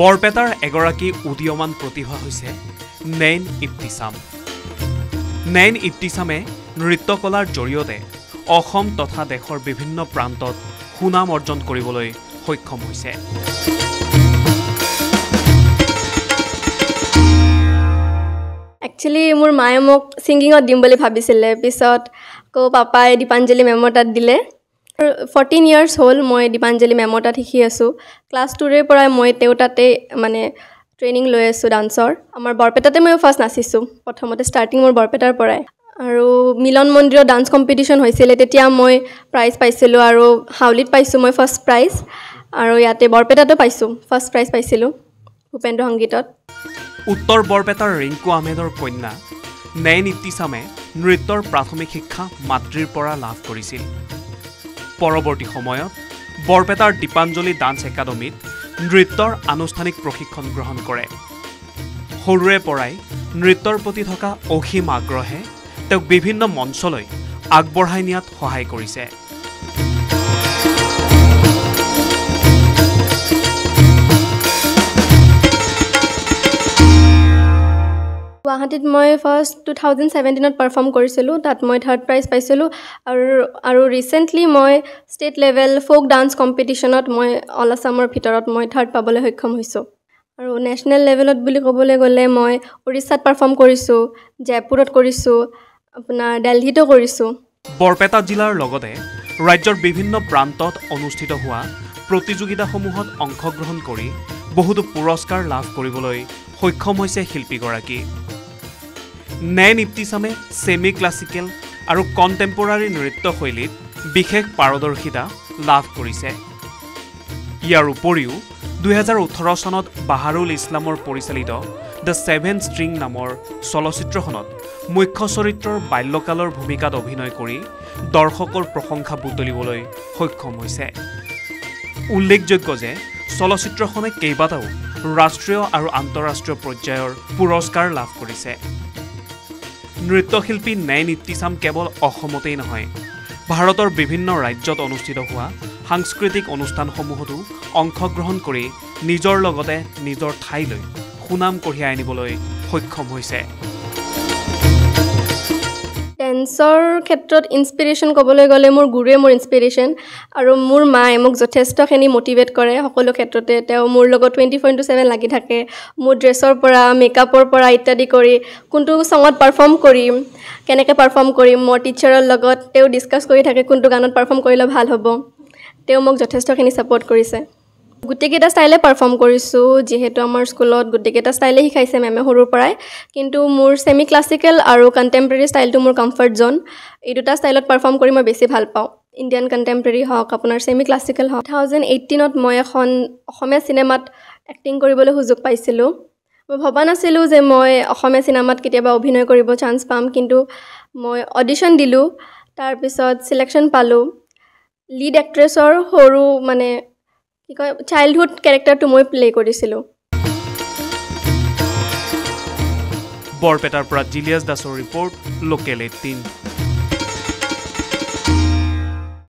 বৰপেটাৰ এগৰাকী উদীয়মান প্ৰতিভা হৈছে নেইন ইপ্তিছাম নেইন ইপ্তিছামে নৃত্যকলাৰ জৰিয়তে অসম তথা দেশৰ বিভিন্ন প্ৰান্তত সুনাম অৰ্জন কৰিবলৈ সক্ষম হৈছে। একচুৱেলি মোৰ মায়ে মোক ছিংগিঙত দিম বুলি ভাবিছিলে। পিছত আকৌ পাপাই দীপাঞ্জলি মেমৰ তাত দিলে। ফৰ্টিন ইয়াৰ্ছ হ'ল মই দীপাঞ্জলি মেমৰ তাত শিকি আছোঁ। ক্লাছ টুৰে পৰাই মই তেওঁ তাতে মানে ট্ৰেইনিং লৈ আছোঁ ডান্সৰ আমাৰ বৰপেটাতে মই ফাৰ্ষ্ট নাচিছোঁ প্ৰথমতে ষ্টাৰ্টিং মোৰ বৰপেটাৰ পৰাই। আৰু মিলন মন্দিৰত ডান্স কম্পিটিশ্যন হৈছিলে তেতিয়া মই প্ৰাইজ পাইছিলোঁ আৰু হাউলিত পাইছোঁ মই ফাৰ্ষ্ট প্ৰাইজ আৰু ইয়াতে বৰপেটাতো পাইছোঁ ফাৰ্ষ্ট প্ৰাইজ পাইছিলোঁ ভূপেন্দ্ৰ সংগীতত। উত্তৰ বৰপেটাৰ ৰিংকু আহমেদৰ কন্যা নেইন ইপ্তিছামে নৃত্যৰ প্ৰাথমিক শিক্ষা মাতৃৰ পৰা লাভ কৰিছিল। পৰৱৰ্তী সময়ত বৰপেটাৰ দীপাঞ্জলি ডান্স একাডেমীত নৃত্যৰ আনুষ্ঠানিক প্ৰশিক্ষণ গ্ৰহণ কৰে। সৰুৰে পৰাই নৃত্যৰ প্ৰতি থকা অসীম আগ্ৰহে তেওঁক বিভিন্ন মঞ্চলৈ আগবঢ়াই নিয়াত সহায় কৰিছে। গুৱাহাটীত মই ফাৰ্ষ্ট টু থাউজেণ্ড ছেভেণ্টিনত পাৰফৰ্ম কৰিছিলোঁ তাত মই থাৰ্ড প্ৰাইজ পাইছিলোঁ আৰু আৰু ৰিচেণ্টলি মই ষ্টেট লেভেল ফ'ক ডান্স কম্পিটিশ্যনত মই অল আছামৰ ভিতৰত মই থাৰ্ড পাবলৈ সক্ষম হৈছোঁ। আৰু নেশ্যনেল লেভেলত বুলি ক'বলৈ গ'লে মই উৰিষ্যাত পাৰফৰ্ম কৰিছোঁ জয়পুৰত কৰিছোঁ আপোনাৰ দেলহিতো কৰিছোঁ। বৰপেটা জিলাৰ লগতে ৰাজ্যৰ বিভিন্ন প্ৰান্তত অনুষ্ঠিত হোৱা প্ৰতিযোগিতাসমূহত অংশগ্ৰহণ কৰি বহুতো পুৰস্কাৰ লাভ কৰিবলৈ সক্ষম হৈছে শিল্পীগৰাকী। নেন ইপ্তিছামে ছেমি ক্লাছিকেল আৰু কণ্টেম্পৰাৰী নৃত্যশৈলীত বিশেষ পাৰদৰ্শিতা লাভ কৰিছে। ইয়াৰ উপৰিও দুহেজাৰ ওঠৰ চনত বাহাৰুল ইছলামৰ পৰিচালিত দ্য ছেভেন ষ্ট্ৰিং নামৰ চলচ্চিত্ৰখনত মুখ্য চৰিত্ৰৰ বাল্যকালৰ ভূমিকাত অভিনয় কৰি দৰ্শকৰ প্ৰশংসা বুটলিবলৈ সক্ষম হৈছে। উল্লেখযোগ্য যে চলচ্চিত্ৰখনে কেইবাটাও ৰাষ্ট্ৰীয় আৰু আন্তঃৰাষ্ট্ৰীয় পৰ্যায়ৰ পুৰস্কাৰ লাভ কৰিছে। নৃত্যশিল্পী নেইন ইপ্তিছাম কেৱল অসমতেই নহয় ভাৰতৰ বিভিন্ন ৰাজ্যত অনুষ্ঠিত হোৱা সাংস্কৃতিক অনুষ্ঠানসমূহতো অংশগ্ৰহণ কৰি নিজৰ লগতে নিজৰ ঠাইলৈ সুনাম কঢ়িয়াই আনিবলৈ সক্ষম হৈছে। ডেন্সৰ ক্ষেত্ৰত ইনস্পিৰেশ্যন ক'বলৈ গ'লে মোৰ গুৰুৱে মোৰ ইনস্পিৰেশ্যন আৰু মোৰ মায়ে মোক যথেষ্টখিনি মটিভেট কৰে সকলো ক্ষেত্ৰতে। তেওঁ মোৰ লগত টুৱেণ্টি ফ'ৰ ইণ্টু ছেভেন লাগি থাকে। মোৰ ড্ৰেছৰ পৰা মেকআপৰ পৰা ইত্যাদি কৰি কোনটো ছঙত পাৰফৰ্ম কৰিম কেনেকৈ পাৰফৰ্ম কৰিম মোৰ টিচাৰৰ লগত তেওঁ ডিছকাছ কৰি থাকে কোনটো গানত পাৰফৰ্ম কৰিলে ভাল হ'ব। তেওঁ মোক যথেষ্টখিনি ছাপৰ্ট কৰিছে। গোটেইকেইটা ষ্টাইলে পাৰফৰ্ম কৰিছোঁ যিহেতু আমাৰ স্কুলত গোটেইকেইটা ষ্টাইলে শিকাইছে মেমে সৰুৰ পৰাই। কিন্তু মোৰ ছেমি ক্লাছিকেল আৰু কণ্টেম্পৰেৰী ষ্টাইলটো মোৰ কমফৰ্ট জ'ন এই দুটা ষ্টাইলত পাৰফৰ্ম কৰি মই বেছি ভাল পাওঁ। ইণ্ডিয়ান কণ্টেম্পৰেৰী হওক আপোনাৰ ছেমি ক্লাছিকেল হওক। টু থাউজেণ্ড এইটিনত মই এখন অসমীয়া চিনেমাত এক্টিং কৰিবলৈ সুযোগ পাইছিলোঁ। মই ভবা নাছিলোঁ যে মই অসমীয়া চিনেমাত কেতিয়াবা অভিনয় কৰিব চান্স পাম কিন্তু মই অডিশ্যন দিলোঁ। তাৰপিছত চিলেকশ্যন পালোঁ। লিড এক্ট্ৰেছৰ সৰু মানে কি কয় চাইল্ডহুড কেৰেক্টাৰটো মই প্লে' কৰিছিলোঁ। বৰপেটাৰ পৰা জিলিয়াছ দাসৰ ৰিপৰ্ট লোকেল এইটিন